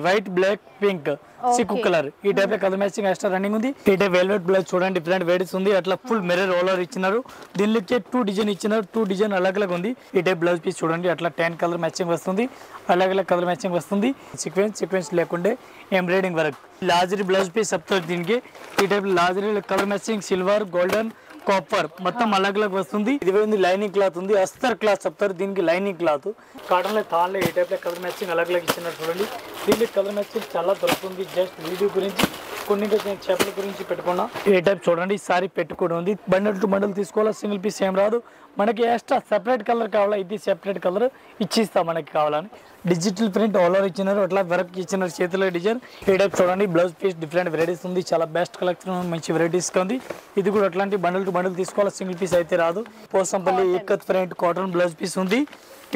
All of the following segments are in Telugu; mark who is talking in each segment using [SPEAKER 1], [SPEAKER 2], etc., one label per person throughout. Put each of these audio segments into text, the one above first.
[SPEAKER 1] White black pink Sikh colour. ఈ టైప్లో కలర్ మ్యాచింగ్ ఎక్స్ట్రా రన్నింగ్ ఉంది. ఈ టైప్ వెల్వెట్ బ్లౌజ్ చూడండి డిఫరెంట్ వెరైటీస్ ఉంది. అట్లా ఫుల్ మిర్రర్ ఓలర్ ఇచ్చినారు. దీనిలోకి టూ డిజైన్ ఇచ్చినారు. టూ డిజైన్ అలగ్ అలగ్ ఉంది. ఈ టైప్ బ్లౌజ్ పీస్ చూడండి అట్లా టెన్ కలర్ మ్యాచింగ్ వస్తుంది. అలగ్ అలగ్ కలర్ మ్యాచింగ్ వస్తుంది. సీక్వెన్స్ సీక్వెన్స్ లేకుండే ఎంబ్రాయిడింగ్ వర్క్ లాజరీ బ్లౌజ్ పీస్ చెప్తారు దీనికి. ఈ type లాజరీ colour matching silver golden copper మొత్తం అలగ్ అలగ్ వస్తుంది. ఇది ఉంది లైనింగ్ క్లాత్ ఉంది. అస్తర్ క్లాత్ చెప్తారు. దీనికి లైనింగ్ క్లాత్ కాటన్లో తాన్లో ఏ టైప్లో కలర్ మ్యాచింగ్ అలగ్ అలగ్ ఇచ్చినారు చూడండి. దీనికి కలర్ మ్యాచింగ్ చాలా దొరుకుతుంది. జస్ట్ వీడియో గురించి కొన్ని చేపల గురించి పెట్టుకున్నా. ఏ టైప్ చూడండి. సారీ పెట్టుకోవడం ఉంది. బండల్ టు బండల్ తీసుకోవాలా? సింగిల్ పీస్ ఏం రాదు. మనకి ఎక్స్ట్రా సెపరేట్ కలర్ కావాలా? ఇది సెపరేట్ కలర్ ఇచ్చిస్తా మనకి కావాలని. డిజిటల్ ప్రింట్ ఆల్ ఓవర్ ఇచ్చినారు. అట్లా వర్క్ ఇచ్చినారు. చేతిలో డిజైన్ ఈ టైప్ చూడండి బ్లౌజ్ పీస్ డిఫరెంట్ వెరైటీస్ ఉంది. చాలా బెస్ట్ కలెక్షన్ మంచి వెరైటీస్ ఉంది. ఇది కూడా అట్లాంటి బండల్ టు బండల్ తీసుకోవాలా? సింగిల్ పీస్ అయితే రాదు. Pochampally ikat print cotton blouse piece ఉంది.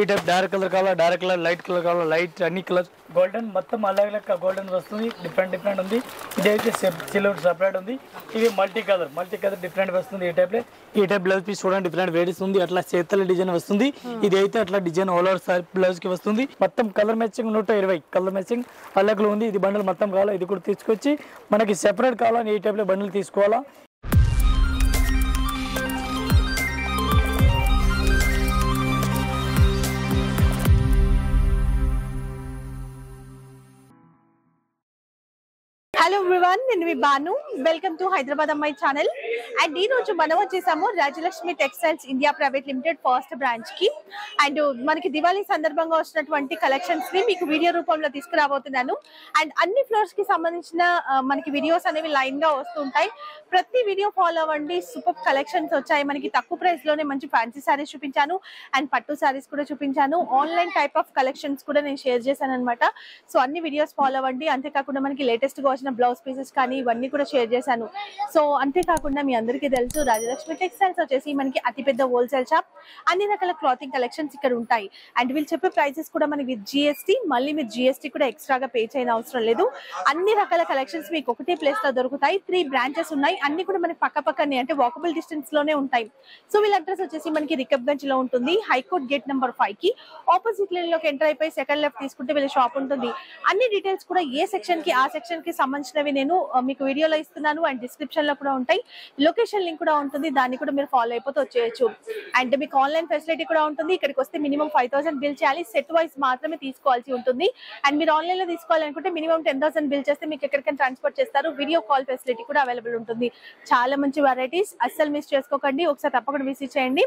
[SPEAKER 1] ఈ టైప్ డార్క్ కలర్ కావాలా? డార్క్ కలర్ లైట్ కలర్ కావాలా? లైట్ అన్ని కలర్ గోల్డెన్ మొత్తం అలాగే లెక్క గోల్డెన్ వస్తుంది. డిఫరెంట్ డిఫరెంట్ ఉంది. ఇదైతే సిల్వర్ సపరేట్ ఉంది. ఇది multi colour multi colour different వస్తుంది ఈ టైప్లో. ఈ టైప్ బ్లౌజ్ పీస్ చూడండి డిఫరెంట్ వెరైటీస్ ఉంది అట్లా చేతల డిజైన్ వస్తుంది. ఇది అయితే అట్లా డిజైన్ ఆల్ ఓవర్ సార్ బ్లౌజ్కి వస్తుంది. మొత్తం కలర్ మ్యాచింగ్ నూట ఇరవై. కలర్ మ్యాచింగ్ అలాగే ఉంది. ఇది బండల్ మొత్తం కావాలా? ఇది కూడా తీసుకొచ్చి మనకి సెపరేట్ కావాలని ఈ టైప్లో బండల్ తీసుకోవాలా?
[SPEAKER 2] నేను మీ బాను. వెల్కమ్ టు హైదరాబాద్ అమ్మాయి ఛానల్ అండ్ ఈ రోజు మనం వచ్చేసాము Rajalakshmi textiles India private limited first బ్రాంచ్కి. అండ్ మనకి దివాళీ సందర్భంగా వచ్చినటువంటి కలెక్షన్స్ని మీకు వీడియో రూపంలో తీసుకురాబోతున్నాను. అండ్ అన్ని ఫ్లోర్స్కి సంబంధించిన మనకి వీడియోస్ అనేవి లైన్గా వస్తుంటాయి ప్రతి వీడియో ఫాలో అవ్వండి. సూపర్ కలెక్షన్స్ వచ్చాయి. మనకి తక్కువ ప్రైస్లోనే మంచి ఫ్యాన్సీ సారీస్ చూపించాను. అండ్ పట్టు సారీస్ కూడా చూపించాను. ఆన్లైన్ టైప్ ఆఫ్ కలెక్షన్స్ కూడా నేను షేర్ చేశాను అనమాట సో అన్ని వీడియోస్ ఫాలో అవ్వండి. అంతేకాకుండా మనకి లేటెస్ట్గా వచ్చిన బ్లౌజ్ పీసెస్ కానీ ఇవన్నీ కూడా షేర్ చేశాను. సో అంతేకాకుండా మీ అందరికీ తెలుసు రాజలక్ష్మి టెక్స్టైల్స్ వచ్చేసి మనకి అతిపెద్ద హోల్సేల్ షాప్ అన్ని రకాల క్లాతింగ్ కలెక్షన్స్ ఇక్కడ ఉంటాయి. అండ్ వీళ్ళు చెప్పే ప్రైసెస్ కూడా మనకి విత్ జిఎస్టీ మళ్ళీ మీరు జిఎస్టీ కూడా ఎక్స్ట్రాగా పే చేయని అవసరం లేదు. అన్ని రకాల కలెక్షన్స్ మీకు ఒకటే ప్లేస్లో దొరుకుతాయి. త్రీ బ్రాంచెస్ ఉన్నాయి. అన్ని కూడా మనకి పక్క పక్కనే అంటే వాకబుల్ డిస్టెన్స్లోనే ఉంటాయి. సో వీళ్ళ అడ్రస్ వచ్చేసి మనకి రికబ్గంజ్లో ఉంటుంది. హైకోర్ట్ గేట్ నెంబర్ ఫైవ్కి. ఆపోజిట్ లైన్లోకి ఎంటర్ అయిపోయి సెకండ్ లెఫ్ట్ తీసుకుంటే వీళ్ళ షాప్ ఉంటుంది. అన్ని డీటెయిల్స్ కూడా ఏ సెక్షన్కి ఆ సెక్షన్కి సంబంధించినవి నేను మీకు వీడియోలో ఇస్తున్నాను అండ్ డిస్క్రిప్షన్లో కూడా ఉంటాయి. లొకేషన్ లింక్ కూడా ఉంటుంది. దాన్ని కూడా మీరు ఫాలో అయిపోతే వచ్చేయచ్చు. అండ్ మీకు ఆన్లైన్ ఫెసిలిటీ కూడా ఉంటుంది. ఇక్కడికి వస్తే మినిమం ఫైవ్ థౌసండ్ బిల్ చేయాలి. సెట్ వైస్ మాత్రమే తీసుకోవాల్సి ఉంటుంది. అండ్ మీరు ఆన్లైన్లో తీసుకోవాలనుకుంటే మినిమం టెన్ థౌసండ్ బిల్ చేస్తే మీకు ఎక్కడికైనా ట్రాన్స్పోర్ట్ చేస్తారు. వీడియో కాల్ ఫెసిలిటీ కూడా అవైలబుల్ ఉంటుంది. చాలా మంచి వెరైటీస్ అస్సలు మిస్ చేసుకోకండి. ఒకసారి తప్పకుండా విజిట్ చేయండి.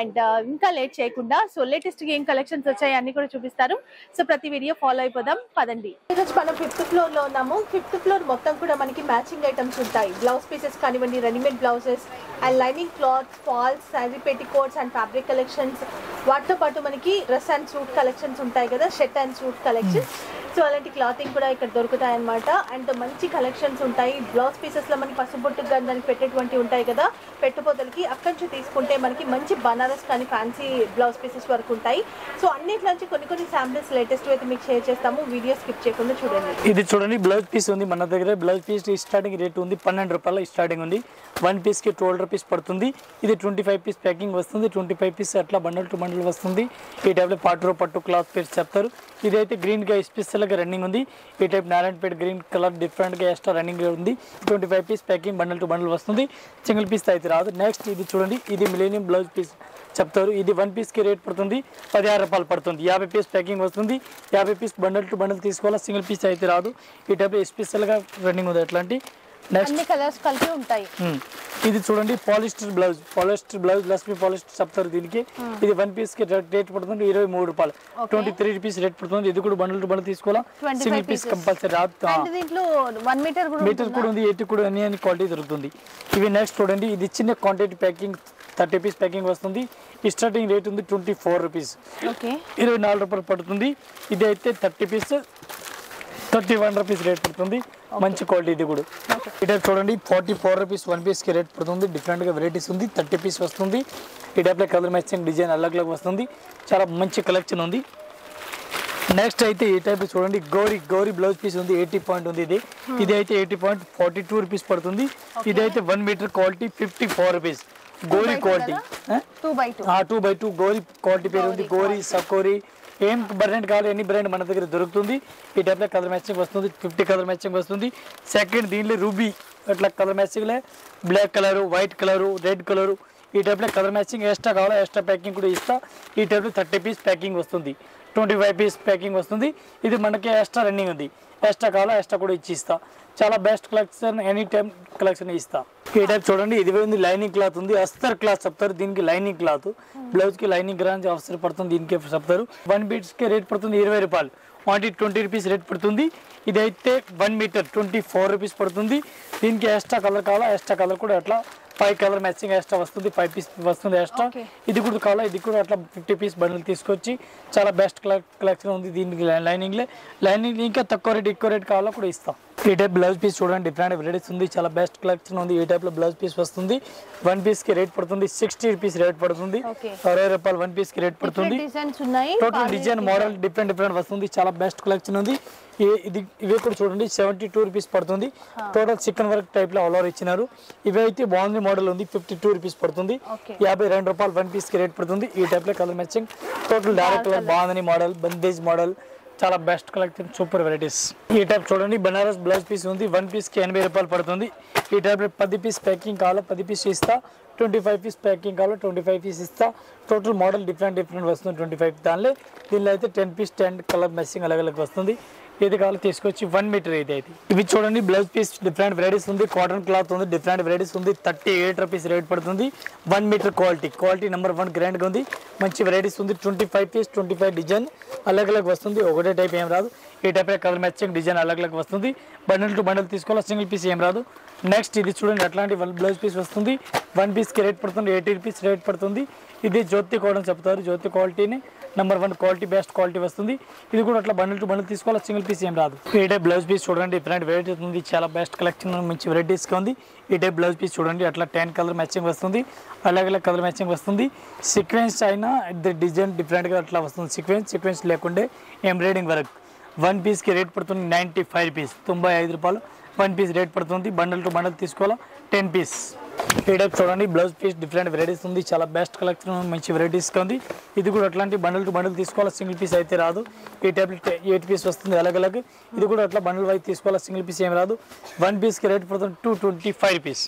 [SPEAKER 2] అండ్ ఇంకా లేట్ చేయకుండా సో లేటెస్ట్ ఏం కలెక్షన్స్ వచ్చాయి అన్ని కూడా చూపిస్తారు. సో ప్రతి వీడియో ఫాలో అయిపోదాం. పదండి. ఈరోజు మనం ఫిఫ్త్ ఫ్లోర్లో ఉన్నాము. ఫిఫ్త్ ఫ్లోర్ మొత్తం కూడా మనకి మ్యాచింగ్ ఐటమ్స్ ఉంటాయి. బ్లౌజ్ పీసెస్ కానివ్వండి readymade blouses and lining cloth falls sari petticoats and fabric collections వాటితో పాటు మనకి డ్రెస్ అండ్ సూట్ కలెక్షన్స్ ఉంటాయి కదా shirt and suit collections so అలాంటి క్లాతింగ్ కూడా ఇక్కడ దొరుకుతాయి అనమాట అండ్ మంచి కలెక్షన్స్ ఉంటాయి. బ్లౌజ్ పీసెస్లో మనకి పసుపొట్టు కానీ దానికి పెట్టేటువంటి ఉంటాయి కదా పెట్టుబోతలకి అక్కడి నుంచి తీసుకుంటే మనకి మంచి బనారస్ కానీ ఫ్యాన్సీ బ్లౌజ్ పీసెస్ వరకు ఉంటాయి. సో అన్నిట్లోంచి కొన్ని కొన్ని శాంపిల్స్ లేటెస్ట్ అయితే మీకు షేర్ చేస్తాము. వీడియో స్కిప్ చేయకుండా చూడండి.
[SPEAKER 1] ఇది చూడండి బ్లౌజ్ పీస్ ఉంది మన దగ్గర. బ్లౌజ్ పీస్ స్టార్టింగ్ రేట్ ఉంది పన్నెండు రూపాయల స్టార్టింగ్ ఉంది. వన్ పీస్కి ట్వెల్వ్ రూపీస్ పడుతుంది. ఇది ట్వంటీ ఫైవ్ పీస్ ప్యాకింగ్ వస్తుంది. ట్వంటీ ఫైవ్ పీస్ అట్లా బండల్ టు బండల్ వస్తుంది. ఈ టైప్లో పాటు పట్టు క్లాత్ పీస్ చెప్తారు. ఇదైతే గ్రీన్గా స్పెషల్ రన్నింగ్ ఉంది. ఈ టైప్ నారాయణపేట గ్రీన్ కలర్ డిఫరెంట్గా ఎక్స్ట్రా రన్నింగ్ ఉంది. Twenty five piece packing bundle to bundle వస్తుంది. సింగిల్ పీస్ అయితే రాదు. నెక్స్ట్ ఇది చూడండి. ఇది మిలేనియం బ్లౌజ్ పీస్ చెప్తారు. ఇది వన్ పీస్కి రేట్ పడుతుంది. పదిహేను రూపాయలు పడుతుంది. యాభై పీస్ ప్యాకింగ్ వస్తుంది. యాభై పీస్ బండల్ టు బండల్ తీసుకోవాలా? సింగిల్ పీస్ అయితే రాదు. ఈ టైప్ ఎస్పెషల్గా రన్నింగ్ ఉంది. అట్లాంటి
[SPEAKER 2] అన్ని కలర్స్ కలిపి ఉంటాయి.
[SPEAKER 1] ఇది చూడండి polyester blouse. Polyester blouse Lakshmi polyester చెప్తారు దీనికి. ఇది వన్ పీస్కి రేట్ పడుతుంది ఇరవై మూడు రూపాయలు. ట్వంటీ త్రీ రూపీస్ రేట్ పడుతుంది. ఇది కూడా బండల్ బండల్ తీసుకోవాలా?
[SPEAKER 2] 25
[SPEAKER 1] సింగిల్ పీస్. కంపల్సరీ
[SPEAKER 2] మీటర్ కూడా
[SPEAKER 1] ఉంది ఎయిటీ కూడా అన్ని క్వాలిటీ దొరుకుతుంది. ఇవి నెక్స్ట్ చూడండి. ఇది చిన్న quantity packing thirty piece packing వస్తుంది. స్టార్టింగ్ రేట్ ఉంది ట్వంటీ ఫోర్ రూపీస్ ఇరవై నాలుగు రూపాయలు పడుతుంది. ఇది అయితే thirty piece thirty one rupees rate పడుతుంది. మంచి క్వాలిటీ ఇది కూడా. ఈ టైప్ చూడండి ఫార్టీ ఫోర్ రూపీస్ వన్ పీస్కి రేట్ పడుతుంది. డిఫరెంట్గా వెరైటీస్ ఉంది థర్టీ పీస్ వస్తుంది. ఈ టైప్లో కలర్ మ్యాచింగ్ డిజైన్ అలగ్ అలగ్ వస్తుంది. చాలా మంచి కలెక్షన్ ఉంది. నెక్స్ట్ అయితే ఈ టైప్ చూడండి గౌరీ గౌరీ బ్లౌజ్ పీస్ ఉంది ఎయిటీ పాయింట్ ఉంది ఇది. ఇది అయితే eighty point forty two rupees పడుతుంది ఇది అయితే one metre quality fifty four rupees Gori quality
[SPEAKER 2] two by two
[SPEAKER 1] Gori quality పేరు ఉంది. గోరీ సకోరి ఏం బ్రాండ్ కావాలి ఎన్ని బ్రాండ్ మన దగ్గర దొరుకుతుంది. ఈ టైప్లో కలర్ మ్యాచింగ్ వస్తుంది ఫిఫ్టీ కలర్ మ్యాచింగ్ వస్తుంది. సెకండ్ దీనిలో రూబీ అట్లా colour మ్యాచింగ్లే black colour white colour red colour ఈ టైప్లో కలర్ మ్యాచింగ్ ఎక్స్ట్రా కావాలా ఎక్స్ట్రా ప్యాకింగ్ కూడా ఇస్తా. ఈ టైప్లో థర్టీ పీస్ ప్యాకింగ్ వస్తుంది. ట్వంటీ ఫైవ్ పీస్ ప్యాకింగ్ వస్తుంది. ఇది మనకి ఎక్స్ట్రా రన్నింగ్ ఉంది. ఎక్స్ట్రా కావాలా ఎక్స్ట్రా కూడా ఇచ్చి ఇస్తా. చాలా best collection any time collection ఇస్తా. ఈ టైప్ చూడండి ఇది ఉంది లైనింగ్ క్లాత్ ఉంది. అస్తర్ క్లాత్ చెప్తారు దీనికి లైనింగ్ క్లాత్ బ్లౌజ్కి లైనింగ్ గ్రాంజ్ అవసరం పడుతుంది దీనికి చెప్తారు. వన్ బీట్స్కి రేట్ పడుతుంది ఇరవై రూపాయలు. వాటి ట్వంటీ రూపీస్ రేట్ పడుతుంది. ఇదైతే one metre twenty four rupees పడుతుంది. దీనికి ఎక్స్ట్రా కలర్ కావాలా ఎక్స్ట్రా కలర్ కూడా అట్లా ఫైవ్ కలర్ మ్యాచింగ్ ఎక్స్ట్రా వస్తుంది ఫైవ్ పీస్ వస్తుంది ఎక్స్ట్రా. ఇది కూడా కావాలా? ఇది కూడా అట్లా ఫిఫ్టీ పీస్ బండిల్ తీసుకొచ్చి చాలా బెస్ట్ కలెక్షన్ ఉంది దీనికి లైనింగ్లే లైనింగ్ ఇంకా తక్కువ రేట్ ఎక్కువ రేట్ కావాలా కూడా ఇస్తాం. ఈ టైప్ బ్లౌజ్ పీస్ చూడండి డిఫరెంట్ వెరైటీస్ ఉంది చాలా బెస్ట్ కలెక్షన్ ఉంది. ఈ టైప్లో బ్లౌజ్ పీస్ వస్తుంది. వన్ పీస్కి రేట్ పడుతుంది సిక్స్టీ రూపీస్ రేట్ పడుతుంది. అరవై రూపాయలు వన్ పీస్కి రేట్ పడుతుంది. Total design model different different వస్తుంది చాలా బెస్ట్ కలెక్షన్ ఉంది. ఇది ఇవి కూడా చూడండి సెవెంటీ టూ రూపీస్ పడుతుంది టోటల్ చికెన్ వర్క్ టైప్లో ఆల్ ఓవర్ ఇచ్చినారు. ఇవి అయితే బాగుంది మోడల్ ఉంది ఫిఫ్టీ టూ రూపీస్ పడుతుంది. యాభై రెండు రూపాయలు వన్ పీస్కి రేట్ పడుతుంది. ఈ టైప్లో colour matching total direct colour బాగుందని మోడల్ బందేజ్ మోడల్ చాలా బెస్ట్ కలెక్షన్ సూపర్ వెరైటీస్ ఈ టైప్ చూడండి బనారస్ బ్లౌజ్ పీస్ ఉంది వన్ పీస్కి ఎనభై రూపాయలు పడుతుంది. ఈ టైప్లో పది పీస్ ప్యాకింగ్ కావాలో పది పీస్ ఇస్తా. ట్వంటీ ఫైవ్ పీస్ ప్యాకింగ్ కావాలో ట్వంటీ ఫైవ్ పీస్ ఇస్తా. టోటల్ మోడల్ డిఫరెంట్ డిఫరెంట్ వస్తుంది ట్వంటీ ఫైవ్ దానిలో. దీనిలో అయితే టెన్ పీస్ టెన్ కలర్ మెస్సింగ్ అలాగ అలాగ వస్తుంది. ఏది కావాలో తీసుకొచ్చి వన్ మీటర్ అయితే అయితే ఇవి చూడండి బ్లౌజ్ పీస్ డిఫరెంట్ వెరైటీస్ ఉంది కాటన్ క్లాత్ ఉంది డిఫరెంట్ వెరైటీస్ ఉంది థర్టీ ఎయిట్ రూపీస్ రేట్ పడుతుంది one metre quality quality number one గ్రాండ్గా ఉంది. మంచి వెరైటీస్ ఉంది twenty five piece twenty five design అలగ్ అలగ్ వస్తుంది ఒకటే టైప్ ఏం రాదు. ఈ టైప్ కలర్ మ్యాచింగ్ డిజైన్ అలగ్ అలగ్ వస్తుంది. బండిల్ టు బండిల్ తీసుకోవాలి? సింగిల్ పీస్ ఏం రాదు. నెక్స్ట్ ఇది చూడండి అట్లాంటి వన్ బ్లౌజ్ పీస్ వస్తుంది. వన్ పీస్కి రేట్ పడుతుంది ఎయిటీ రూపీస్ రేట్ పడుతుంది. ఇది జ్యోతి కోడని చెప్తారు. జ్యోతి క్వాలిటీని. Number one quality best quality వస్తుంది. ఇది కూడా అట్లా బండిల్ టు బండిల్ తీసుకోవాలి? సింగిల్ పీస్ ఏం రాదు. ఈ టైప్ బ్లౌజ్ పీస్ చూడండి డిఫరెంట్ వెరైటీ ఉంది. చాలా బెస్ట్ కలెక్షన్ మంచి వెరైటీస్గా ఉంది. ఈ టైప్ బ్లౌజ్ పీస్ చూడండి అట్లా టెన్ కలర్ మ్యాచింగ్ వస్తుంది. అలాగే అలాగే కలర్ మ్యాచింగ్ వస్తుంది. సీక్వెన్స్ అయినా డిజైన్ డిఫరెంట్గా అట్లా వస్తుంది. సీక్వెన్స్ సీక్వెన్స్ లేకుండే ఎంబ్రాయిడింగ్ వర్క్ వన్ పీస్కి రేట్ పడుతుంది నైంటీ ఫైవ్ రూపీస్ తొంభై ఐదు రూపాయలు. వన్ పీస్ రేట్ పడుతుంది. బండల్ టు బండల్ తీసుకోవాలా? టెన్ పీస్ టైప్ చూడండి. బ్లౌజ్ పీస్ డిఫరెంట్ వెరైటీస్ ఉంది. చాలా బెస్ట్ కలెక్షన్ మంచి వెరైటీస్గా ఉంది. ఇది కూడా అట్లాంటి బండల్ టు బండల్ తీసుకోవాలా? సింగిల్ పీస్ అయితే రాదు. ఈ టైప్ ఎయిట్ పీస్ వస్తుంది అలాగ అలాగ. ఇది కూడా అట్లా బండల్ వైజ్ తీసుకోవాలా? సింగిల్ పీస్ ఏం రాదు. వన్ పీస్కి రేట్ పడుతుంది two twenty five rupees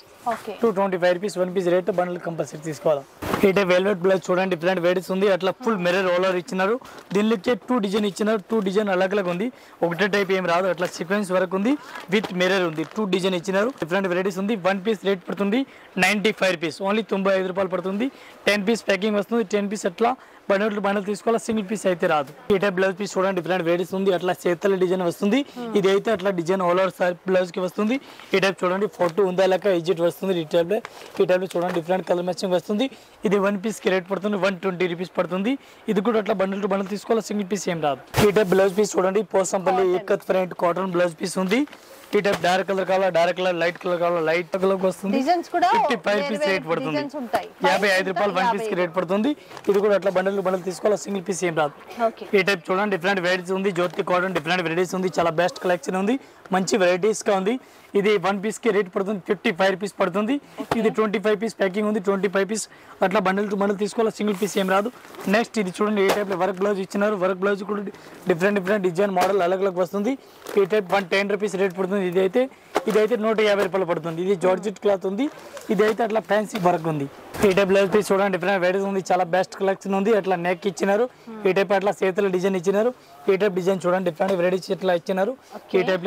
[SPEAKER 1] two twenty five rupees one piece rate bundle compulsory తీసుకోవాలి? ఇటే వెల్వెట్ బ్లౌజ్ చూడండి డిఫరెంట్ వెయిట్స్ ఉంది. అట్లా ఫుల్ మిర్రర్ రోలర్ ఇచ్చినారు. దీనిలోకి టూ డిజైన్ ఇచ్చినారు. టూ డిజైన్ అలగ్ అలగ్ ఉంది. ఒకటే టైప్ ఏం రాదు. అట్లా సీక్వెన్స్ వరకు ఉంది. విత్ మిర్రర్ ఉంది. టూ డిజైన్ ఇచ్చినారు. డిఫరెంట్ వెరైటీస్ ఉంది. వన్ పీస్ రేట్ పడుతుంది. Ninety five rupees. ఓన్లీ తొంభై ఐదు రూపాయలు పడుతుంది. టెన్ పీస్ ప్యాకింగ్ వస్తుంది. టెన్ పీస్ అట్లా బండలు బండలు తీసుకోవాలి? సింగిల్ పీస్ అయితే రాదు. ఈ టైప్ బ్లౌజ్ పీస్ చూడండి. డిఫరెంట్ వెరైటీస్ ఉంది. అట్లా చేతల డిజైన్ వస్తుంది. ఇది అయితే అట్లా డిజైన్ ఆల్ ఓవర్ సార్ బ్లౌజ్కి వస్తుంది. ఈ టైప్ చూడండి. ఫోటో ఉందా లేక ఎజిట్ వస్తుంది. ఈ టైప్ ఈ టైప్ చూడండి. డిఫరెంట్ కలర్ మ్యాచింగ్ వస్తుంది. ఇది వన్ పీస్కి రేట్ పడుతుంది. వన్ ట్వంటీ రూపీస్ పడుతుంది. ఇది కూడా అట్లా బండల్ టు బండల్ తీసుకోవాలి? సింగిల్ పీస్ ఏం రాదు. ఈ టైప్ బ్లౌజ్ పీస్ చూడండి. Pochampally ikat front cotton blouse piece ఉంది. ఈ టైప్ డార్క్ కలర్ కావాలా డార్క్ కలర్ లైట్ కలర్ కావాలా లైట్ కలర్ వస్తుంది.
[SPEAKER 2] డిజైన్స్ కూడా
[SPEAKER 1] ఫిఫ్టీ ఫైవ్ పీస్ రేట్ పడుతుంది.
[SPEAKER 2] డిజైన్స్ ఉంటాయి.
[SPEAKER 1] యాభై
[SPEAKER 2] Price
[SPEAKER 1] ఐదు రూపాయలు వన్? పీస్కి రేట్ పడుతుంది. ఇది కూడా అట్లా బండల్ బండల్ తీసుకోవాలి సింగిల్ పీస్ ఏం రాదు. ఈ టైప్ చూడండి డిఫరెంట్ వెరైటీస్ ఉంది. జ్యోతి కాటన్ డిఫరెంట్ వెరైటీస్ ఉంది. చాలా బెస్ట్ కలెక్షన్ ఉంది. మంచి వెరైటీస్గా ఉంది. ఇది వన్ పీస్కి రేట్ పడుతుంది ఫిఫ్టీ ఫైవ్ రూపీస్ పడుతుంది ఇది ట్వంటీ ఫైవ్ పీస్ ప్యాకింగ్ ఉంది ట్వంటీ ఫైవ్ పీస్ అట్లా బండల్ టు బండల్ తీసుకోవాలి సింగిల్ పీస్ ఏం రాదు. నెక్స్ట్ ఇది చూడండి ఏ టైప్లో వర్క్ బ్లౌజ్ ఇచ్చినారు. వర్క్ బ్లౌజ్ కూడా డిఫరెంట్ డిఫరెంట్ డిజైన్ మోడల్ అలగ్ అలగ్ వస్తుంది. ఈ type one ten rupees rate పడుతుంది ఇది అయితే ఇది అయితే నూట యాభై రూపాయలు పడుతుంది. ఇది జార్జెట్ క్లాత్ ఉంది. ఇది అయితే అట్లా ఫ్యాన్సీ వర్క్ ఉంది. ఈ టైప్ బ్లౌజ్ పీస్ చూడండి డిఫరెంట్ వెరైటీస్ ఉంది. చాలా బెస్ట్ కలెక్షన్ ఉంది. అట్లా నెక్ ఇచ్చినారు. ఈ టైప్ అట్లా చేతుల డిజైన్ ఇచ్చినారు. ఈ టైప్ డిజైన్ చూడండి డిఫరెంట్ వెరైటీస్ ఇట్లా ఇచ్చినారు. ఈ టైప్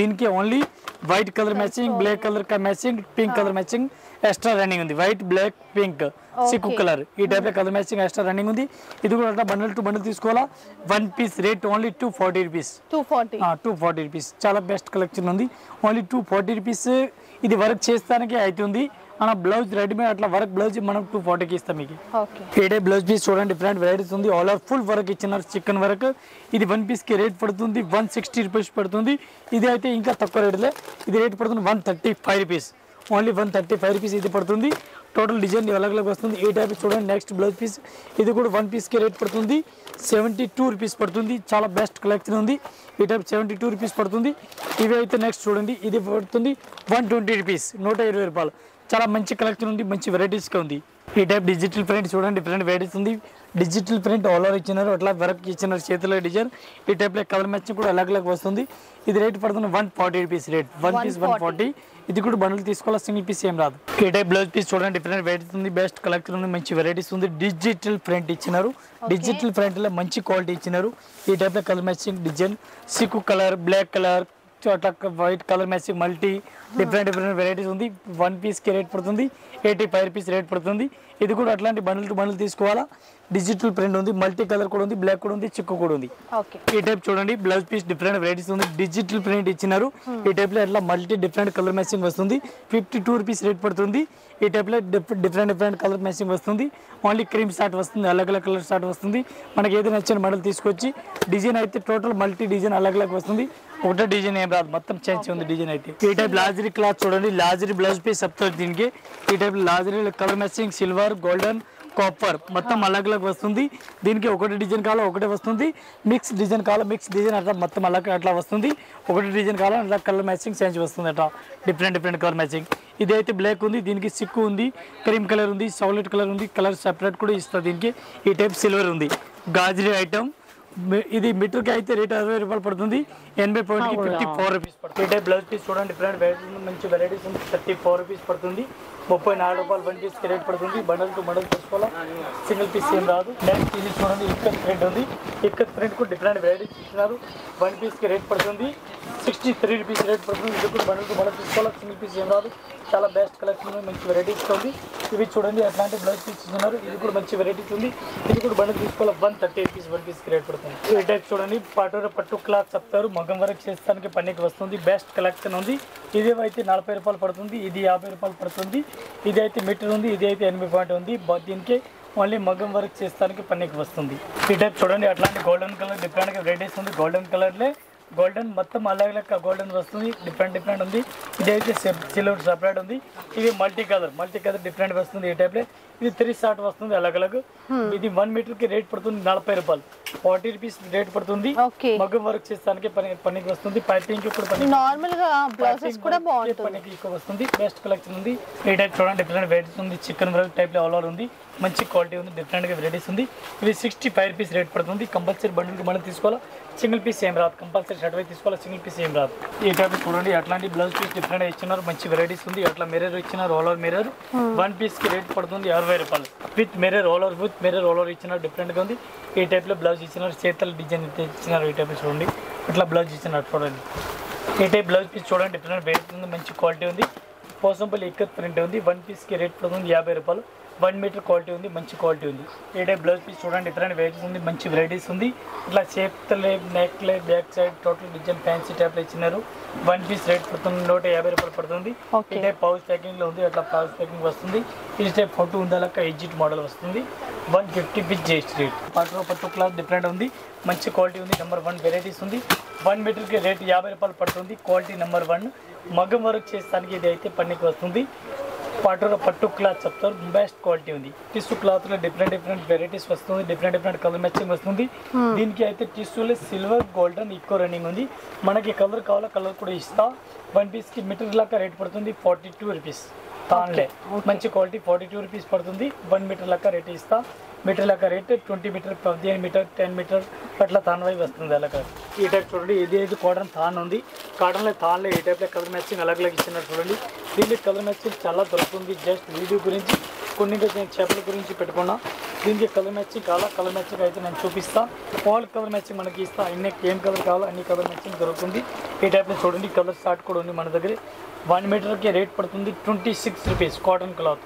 [SPEAKER 1] దీనికి only white colour matching black colour matching pink colour matching extra running ఉంది. White black pink Sikh colour. ఈ type colour matching extra running ఉంది. ఇది కూడా అట్లా బండల్ టు బండల్ తీసుకోవాలా? One piece rate only two forty rupees
[SPEAKER 2] two forty
[SPEAKER 1] two forty rupees చాలా బెస్ట్ కలెక్షన్ ఉంది. ఓన్లీ టూ ఫార్టీ రూపీస్ ఇది వర్క్ చేస్తానికి అవుతుంది మన బ్లౌజ్ రెడీమేడ్ అట్లా వర్క్ బ్లౌజ్ మనం టూ ఫార్టీకి ఇస్తాం మీకు. ఏడే బ్లౌజ్ పీస్ చూడండి డిఫరెంట్ వెరైటీస్ ఉంది. ఆల్ ఆర్ ఫుల్ వర్క్ ఇచ్చినారు చికెన్ వర్క్ ఇది వన్ పీస్కి రేట్ పడుతుంది వన్ సిక్స్టీ రూపీస్ పడుతుంది. ఇది అయితే ఇంకా తక్కువ రేట్లే ఇది రేట్ పడుతుంది one thirty five rupees only one thirty five rupees ఇది పడుతుంది. టోటల్ డిజైన్ అలాగ వస్తుంది? ఈ టైప్ చూడండి. నెక్స్ట్ బ్లౌజ్ పీస్ ఇది కూడా వన్ పీస్కి రేట్ పడుతుంది. సెవెంటీ టూ రూపీస్ పడుతుంది. చాలా బెస్ట్ కలెక్షన్ ఉంది. ఈ టైప్ సెవెంటీ టూ రూపీస్ పడుతుంది. ఇవి అయితే నెక్స్ట్ చూడండి. ఇది పడుతుంది వన్ ట్వంటీ రూపీస్ నూట ఇరవై రూపాయలు. చాలా మంచి కలెక్షన్ ఉంది మంచి varieties గా ఉంది. ఈ టైప్ డిజిటల్ ప్రింట్ చూడండి డిఫరెంట్ వెరైటీస్ ఉంది. డిజిటల్ ప్రింట్ ఆల్ ఓవర్ ఇచ్చినారు అట్లా వర్క్ ఇచ్చినారు చేతిలో డిజైన్ ఈ టైప్లో కలర్ మ్యాచింగ్ కూడా అలాగ్ వస్తుంది. ఇది రేట్ పడుతుంది one forty rupees rate one piece one forty ఇది కూడా బండిల్ తీసుకోవాలి సింగిల్ పీస్ ఏం రాదు. ఈ టైప్ బ్లౌజ్ పీస్ చూడండి డిఫరెంట్ వెరైటీస్ ఉంది బెస్ట్ కలెక్షన్ ఉంది మంచి వెరైటీస్ ఉంది. డిజిటల్ ప్రింట్ ఇచ్చినారు. డిజిటల్ ప్రింట్లో మంచి క్వాలిటీ ఇచ్చినారు. ఈ టైప్లో colour matching design silk colour black colour అట్లా white colour matching multi different different varieties ఉంది. వన్ పీస్కి రేట్ పడుతుంది. ఎయిటీ ఫైవ్ రూపీస్ రేట్ పడుతుంది. ఇది కూడా అట్లాంటి బండిల్ టు బండిల్ తీసుకోవాలా? డిజిటల్ ప్రింట్ ఉంది మల్టీ కలర్ కూడా ఉంది బ్లాక్ కూడా ఉంది చిక్కు కూడా ఉంది. ఈ టైప్ చూడండి బ్లౌజ్ పీస్ డిఫరెంట్ వెరైటీస్ ఉంది. డిజిటల్ ప్రింట్ ఇచ్చినారు. ఈ టైప్లో అట్లా మల్టీ డిఫరెంట్ కలర్ మ్యాచింగ్ వస్తుంది. ఫిఫ్టీ టూ రూపీస్ రేట్ పడుతుంది. ఈ టైప్లో డిఫరెంట్ డిఫరెంట్ కలర్ మ్యాచింగ్ వస్తుంది. ఓన్లీ క్రీమ్ స్టార్ట్ వస్తుంది అలగ్ అలగ్ కలర్ స్టార్ట్ వస్తుంది. మనకి ఏది నచ్చిన మోడల్ తీసుకొచ్చి డిజైన్ అయితే టోటల్ మల్టీ డిజైన్ అలగ్ అలగ్ వస్తుంది. ఒకటే డిజైన్ ఏం రాదు మొత్తం చేంజ్ ఉంది డిజైన్ అయితే. ఈ టైప్ లాజరీ క్లాత్ చూడండి లాజరీ బ్లౌజ్ పీస్ చెప్తారు దీనికి. ఈ type లాజరీ colour matching silver golden copper మొత్తం అలగ్ అలగ్ వస్తుంది. దీనికి ఒకటి డిజైన్ కావాలా? ఒకటే వస్తుంది. మిక్స్ డిజైన్ కావాలా? మిక్స్ డిజైన్ అట్లా మొత్తం అలగ్ అట్లా వస్తుంది. ఒకటి డిజైన్ కావాలా? అట్లా కలర్ మ్యాచింగ్ చేంజ్ వస్తుంది అట్లా డిఫరెంట్ డిఫరెంట్ కలర్ మ్యాచింగ్ ఇది అయితే బ్లాక్ ఉంది. దీనికి సిక్కు ఉంది. క్రీమ్ కలర్ ఉంది. చాక్లెట్ కలర్ ఉంది. కలర్ సెపరేట్ కూడా ఇస్తుంది దీనికి. ఈ టైప్ సిల్వర్ ఉంది. గాజరీ ఐటమ్ ఇది మీటర్కి అయితే రేట్ అరవై రూపాయలు పడుతుంది. ఎనభై పాయింట్ ఫిఫ్టీ ఫోర్ రూపీస్ పడుతుంది. ఈ టైప్ బ్లౌజ్ పీస్ చూడండి డిఫరెంట్ వెరైటీస్ ఉంది మంచి వెరైటీస్ ఉంది. థర్టీ ఫోర్ రూపీస్ పడుతుంది. ముప్పై నాలుగు రూపాయలు వన్ పీస్కి రేట్ పడుతుంది. బండల్ టు బండల్ తీసుకోవాలా సింగిల్ పీస్ ఏం రాదు. నెక్స్ట్ ఇది చూడండి ఇక్కత్ ప్రింట్ ఉంది. ఇక్కత్ ప్రింట్ కూడా డిఫరెంట్ వెరైటీస్ ఇచ్చినారు. వన్ పీస్కి రేట్ పడుతుంది. సిక్స్టీ త్రీ రూపీస్ రేట్ పడుతుంది. ఇది కూడా బండల్ టు బండల్ తీసుకోవాలా సింగిల్ పీస్ ఏం రాదు. చాలా బెస్ట్ కలెక్షన్ ఉంది. మంచి వెరైటీస్ ఉంది. ఇవి చూడండి అట్లాంటి బ్లౌజ్ పీస్ ఇస్తున్నారు ఇది కూడా మంచి వెరైటీస్ ఉంది. ఇది కూడా బండల్ తీసుకోవాలి? వన్ థర్టీ రూపీస్ వన్ పీస్కి రేట్ పడుతుంది. ఈ టైప్ చూడండి పటోర పట్టు క్లాత్ చెప్తారు. మగం వరకు చేస్తానికి పనికి వస్తుంది. బెస్ట్ కలెక్షన్ ఉంది. ఇదేవైతే నలభై రూపాయలు పడుతుంది ఇది యాభై రూపాయలు పడుతుంది. ఇది అయితే మీటర్ ఉంది ఇది అయితే ఎనభై పాయింట్ ఉంది. దీనికి ఓన్లీ మగ్గం వర్క్ చేస్తానికి పనికి వస్తుంది. ఈ టైప్ చూడండి అట్లాంటి గోల్డెన్ కలర్ డిఫరెంట్ వెరైటీస్ ఉంది. గోల్డెన్ కలర్లే గోల్డెన్ మొత్తం అలాగే లెక్క గోల్డెన్ వస్తుంది. డిఫరెంట్ డిఫరెంట్ ఉంది. ఇది అయితే సిల్వర్ సపరేట్ ఉంది. ఇది multi colour multi colour different వస్తుంది ఈ టైప్ ఇది త్రీ షార్ట్ వస్తుంది అలగ్ అలగ్ ఇది వన్ మీటర్కి రేట్ పడుతుంది నలభై రూపాయలు. ఫార్టీ రూపీస్ రేట్ పడుతుంది. మగ్గం వర్క్ చేస్తానికి పని పనికి వస్తుంది. పైపింగ్ కూడా పని
[SPEAKER 2] నార్మల్గా బ్లౌజెస్ కూడా బాగుంటుంది.
[SPEAKER 1] పనికి ఎక్కువ వస్తుంది. బెస్ట్ కలెక్షన్ ఉంది. ఈ టైప్ చూడండి డిఫరెంట్ వెరైటీస్ ఉంది. చికెన్ వర్క్ టైప్లో ఆల్ ఓవర్ ఉంది. మంచి క్వాలిటీ ఉంది డిఫరెంట్గా వెరైటీస్ ఉంది. ఇవి సిక్స్టీ ఫైవ్ రూపీస్ రేట్ పడుతుంది. కంపల్సరీ బండిల్కి మనం తీసుకోవాలా? సింగిల్ పీస్ ఏం రాదు. కంపల్సరీ షర్ట్ వైపు తీసుకోవాలి? సింగిల్ పీస్ ఏం రాదు. ఈ టైప్ చూడండి. అట్లాంటి బ్లౌజ్ పీస్ డిఫరెంట్ ఇచ్చినారు. మంచి వెరైటీస్ ఉంది. అట్లా మిర్రర్ ఇచ్చినారు. ఆల్ ఓవర్ మిర్రర్ వన్ పీస్కి రేట్ పడుతుంది అరవై రూపాయలు. With mirror all over with mirror all over ఇచ్చినారు. డిఫరెంట్గా ఉంది. ఈ టైప్లో బ్లౌజ్ ఇచ్చినారు చేతల డిజైన్ ఇచ్చినారు ఈ టైప్ చూడండి. ఇట్లా బ్లౌజ్ ఇచ్చినారు చూడండి. ఈ టైప్ బ్లౌజ్ పీస్ చూడండి డిఫరెంట్ వెరైటీ ఉంది మంచి క్వాలిటీ ఉంది. పోసంపల్లి ఇక్కత్ ప్రింట్ ఉంది వన్ పీస్కి రేట్ పడుతుంది యాభై రూపాయలు. వన్ మీటర్ క్వాలిటీ ఉంది మంచి క్వాలిటీ ఉంది. ఈ టైప్ బ్లౌజ్ పీస్ చూడండి డిఫరెంట్ వెరైటీస్ ఉంది మంచి వెరైటీస్ ఉంది. ఇట్లా చేతలే నెక్లే back side total design fancy టైప్లో ఇచ్చినారు. వన్ పీస్ రేట్ పడుతుంది నూట యాభై రూపాయలు పడుతుంది. ఈ టైప్ పౌచ్ ప్యాకింగ్లో ఉంది అట్లా పౌచ్ ప్యాకింగ్ వస్తుంది. ఈ టైప్ ఫోటో ఉంది అలా ఎగ్జిట్ మోడల్ వస్తుంది. One fifty with GST rate. పట్టు పట్టు క్లాత్ డిఫరెంట్ ఉంది. మంచి క్వాలిటీ ఉంది. నెంబర్ వన్ వెరైటీస్ ఉంది. వన్ మీటర్కి రేట్ యాభై రూపాయలు పడుతుంది. క్వాలిటీ నెంబర్ వన్ మగ్గం వర్క్ చేస్తానికి ఇది అయితే పనికి వస్తుంది. పట్టులో పట్టు క్లాత్ చెప్తారు. బెస్ట్ క్వాలిటీ ఉంది. టిష్యూ క్లాత్లో డిఫరెంట్ డిఫరెంట్ వెరైటీస్ వస్తుంది. డిఫరెంట్ డిఫరెంట్ కలర్ మ్యాచింగ్ వస్తుంది. దీనికి అయితే టిష్యూలో సిల్వర్ గోల్డెన్ ఎక్కువ రన్నింగ్ ఉంది. మనకి కలర్ కావాలా కలర్ కూడా ఇస్తా. వన్ పీస్కి మీటర్ లాగా రేట్ పడుతుంది. ఫార్టీ టూ రూపీస్ తాన్లే మంచి క్వాలిటీ ఫార్టీ టూ రూపీస్ పడుతుంది. వన్ మీటర్ లెక్క రేట్ ఇస్తా. మీటర్ లెక్క రేట్ ట్వంటీ మీటర్ పదిహేను మీటర్ టెన్ మీటర్ అట్లా తాన్ వై వస్తుంది అలాగ ఈ టైప్ చూడండి ఇది అయితే కాటన్ తాన్ ఉంది. కాటన్లో తాన్లో ఈ టైప్లో కలర్ మ్యాచింగ్ అలాగ ఇచ్చినారు చూడండి. దీనికి కలర్ మ్యాచింగ్ చాలా దొరుకుతుంది. జస్ట్ వీడియో గురించి కొన్ని నేను చేపల గురించి పెట్టుకున్నా. దీనికి కలర్ మ్యాచింగ్ కావాలా? కలర్ మ్యాచింగ్ అయితే నేను చూపిస్తా. ఆల్ కలర్ మ్యాచింగ్ మనకి ఇస్తా. అన్ని ఏం కలర్ కావాలో అన్ని కలర్ మ్యాచింగ్ దొరుకుతుంది. ఈ టైప్లో చూడండి కలర్ స్టార్ట్ కూడా ఉంది మన దగ్గర. వన్ మీటర్కి రేట్ పడుతుంది twenty six rupees cotton cloth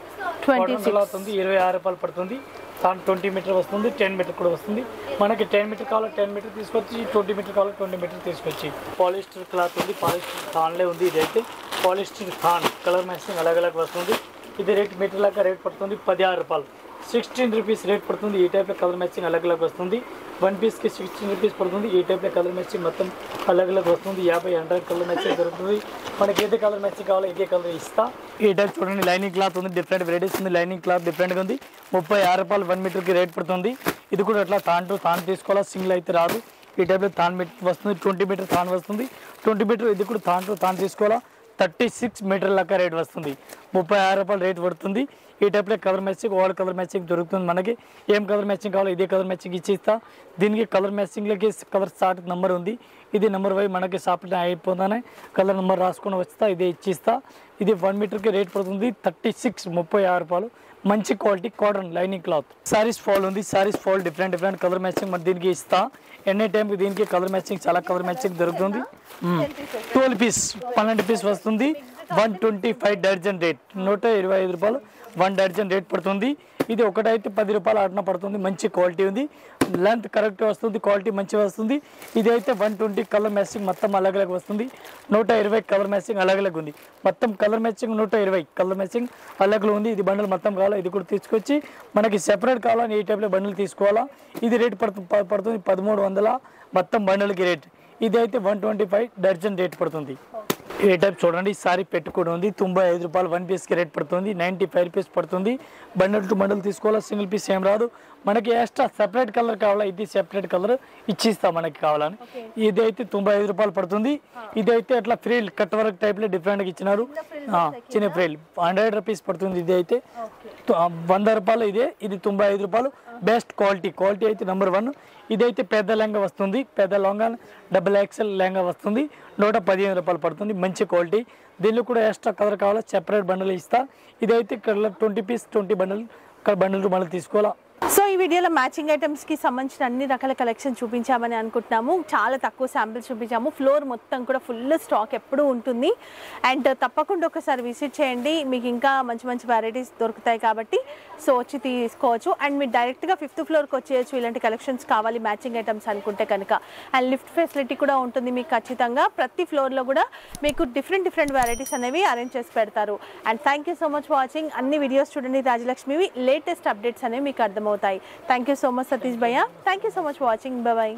[SPEAKER 1] cotton cloth ఉంది ఇరవై ఆరు రూపాయలు పడుతుంది. దాని ట్వంటీ మీటర్ వస్తుంది టెన్ మీటర్ కూడా వస్తుంది. మనకి టెన్ మీటర్ కావాలో టెన్ మీటర్ తీసుకొచ్చి ట్వంటీ మీటర్ కావాలో ట్వంటీ మీటర్ తీసుకొచ్చి. పాలిస్టర్ క్లాత్ ఉంది పాలిస్టర్ థాన్లే ఉంది ఇదైతే పాలిస్టర్ థాన్ కలర్ మ్యాచింగ్ అలాగ్ అలాగ్ వస్తుంది. ఇది రేట్ మీటర్ లాగా రేట్ పడుతుంది పదిహారు రూపాయలు. సిక్స్టీన్ రూపీస్ రేట్ పడుతుంది. ఈ టైప్లో కలర్ మ్యాచింగ్ అలగ్ అలగ్ వస్తుంది. వన్ పీస్కి సిక్స్టీన్ రూపీస్ పడుతుంది. ఈ టైప్లో కలర్ మ్యాచింగ్ మొత్తం అలగ్ అలగ్ వస్తుంది. యాభై హండ్రెడ్ కలర్ మ్యాచింగ్ దొరుకుతుంది మనకి ఏదే కలర్ మ్యాచింగ్ కావాలో ఇదే కలర్ ఇస్తా. ఈ టైప్ చూడండి లైనింగ్ క్లాత్ ఉంది డిఫరెంట్ వెరైటీస్ ఉంది లైనింగ్ క్లాత్ డిఫరెంట్గా ఉంది. ముప్పై ఆరు రూపాయలు వన్ మీటర్కి రేట్ పడుతుంది. ఇది కూడా అట్లా తాన్ టు తాన్ తీసుకోవాలా? సింగిల్ అయితే రాదు. ఈ టైప్లో తాన్ మీటర్ వస్తుంది ట్వంటీ మీటర్ తాన్ వస్తుంది. ట్వంటీ మీటర్ ఇది కూడా తాన్ టు తాన్ తీసుకోవాలా? థర్టీ సిక్స్ మీటర్ లెక్క రేట్ వస్తుంది. ముప్పై ఆరు రూపాయలు రేట్ పడుతుంది. ఈ టైప్లో colour matching wall colour matching దొరుకుతుంది మనకి. ఏం కలర్ మ్యాచింగ్ కావాలో ఇదే కలర్ మ్యాచింగ్ ఇచ్చిస్తా. దీనికి కలర్ మ్యాచింగ్లకి కలర్ స్టార్ట్ నెంబర్ ఉంది. ఇది నెంబర్ వై మనకి షాప్లో అయిపోతానే కలర్ నెంబర్ రాసుకొని వస్తా ఇదే ఇచ్చిస్తా. ఇది వన్ మీటర్కి రేట్ పడుతుంది. థర్టీ సిక్స్ ముప్పై ఆరు రూపాయలు మంచి quality cotton lining cloth saris fall ఉంది. Saris fall different different colour matching మరి దీనికి ఇస్తా. ఎన్ని టైంకి దీనికి కలర్ మ్యాచింగ్ చాలా కలర్ మ్యాచింగ్ దొరుకుతుంది. Hmm. ట్వెల్వ్ పీస్ పన్నెండు పీస్ వస్తుంది. One twenty five dozen rate నూట ఇరవై ఐదు రూపాయలు. వన్ డర్జన్ రేట్ పడుతుంది. ఇది ఒకటైతే పది రూపాయలు ఆటన పడుతుంది. మంచి క్వాలిటీ ఉంది. లెంత్ కరెక్ట్ వస్తుంది క్వాలిటీ మంచిగా వస్తుంది. ఇది అయితే వన్ ట్వంటీ కలర్ మ్యాచింగ్ మొత్తం అలగ్ వస్తుంది. నూట ఇరవై కలర్ మ్యాచింగ్ అలగ్ ఉంది. మొత్తం కలర్ మ్యాచింగ్ నూట ఇరవై కలర్ మ్యాచింగ్ అలగ్లో ఉంది. ఇది బండ్లు మొత్తం కావాలా? ఇది కూడా తీసుకొచ్చి మనకి సెపరేట్ కావాలని ఈ టైప్లో బండ్లు తీసుకోవాలా? ఇది రేట్ పడుతుంది పడుతుంది పదమూడు వందల మొత్తం బండ్లకి రేట్ ఇది అయితే one twenty five dozen rate పడుతుంది. ఏ టైప్ చూడండి. సారీ పెట్టుకోవడం ఉంది. తొంభై ఐదు రూపాయలు వన్ పీస్కి రేట్ పడుతుంది. నైంటీ ఫైవ్ రూపీస్ పడుతుంది. బండల్ టు బండల్ తీసుకోవాలా? సింగిల్ పీస్ ఏం రాదు. మనకి ఎక్స్ట్రా సెపరేట్ కలర్ కావాలా? ఇది సెపరేట్ కలర్ ఇచ్చిస్తా మనకి కావాలని. ఇది అయితే తొంభై ఐదు రూపాయలు పడుతుంది. ఇది అయితే అట్లా ఫ్రీల్ కట్ వర్క్ టైప్లో డిఫరెంట్గా ఇచ్చినారు. చిన్న ఫ్రీల్ హండ్రెడ్ రూపీస్ పడుతుంది ఇది అయితే వంద రూపాయలు ఇదే. ఇది తొంభై ఐదు రూపాయలు. బెస్ట్ క్వాలిటీ క్వాలిటీ అయితే నెంబర్ వన్ ఇదైతే పెద్ద లెంగా వస్తుంది. పెద్ద లొంగా డబుల్ ఎక్సెల్ లెంగా వస్తుంది. నూట పదిహేను రూపాయలు పడుతుంది. మంచి క్వాలిటీ. దీనిలో కూడా ఎక్స్ట్రా కలర్ కావాలా? సెపరేట్ బండలు ఇస్తా. ఇదైతే ట్వంటీ పీస్ ట్వంటీ బండలు బండల్ మళ్ళీ తీసుకోవాలా?
[SPEAKER 2] సో ఈ వీడియోలో మ్యాచింగ్ ఐటమ్స్కి సంబంధించిన అన్ని రకాల కలెక్షన్ చూపించామని అనుకుంటున్నాము. చాలా తక్కువ శాంపిల్స్ చూపించాము. ఫ్లోర్ మొత్తం కూడా ఫుల్ స్టాక్ ఎప్పుడూ ఉంటుంది. అండ్ తప్పకుండా ఒకసారి విజిట్ చేయండి. మీకు ఇంకా మంచి మంచి వెరైటీస్ దొరుకుతాయి కాబట్టి సో వచ్చి తీసుకోవచ్చు. అండ్ మీరు డైరెక్ట్గా ఫిఫ్త్ ఫ్లోర్కి వచ్చేయచ్చు. ఇలాంటి కలెక్షన్స్ కావాలి మ్యాచింగ్ ఐటమ్స్ అనుకుంటే కనుక. అండ్ లిఫ్ట్ ఫెసిలిటీ కూడా ఉంటుంది మీకు ఖచ్చితంగా. ప్రతి ఫ్లోర్లో కూడా మీకు డిఫరెంట్ డిఫరెంట్ వెరైటీస్ అనేవి అరేంజ్ చేసి పెడతారు. And thank you so much watching అన్ని వీడియోస్ చూడండి రాజలక్ష్మివి. లేటెస్ట్ అప్డేట్స్ అనేవి మీకు అర్థమవుతాయి. Thank you so much Satish భయ్య thank you so much watching bye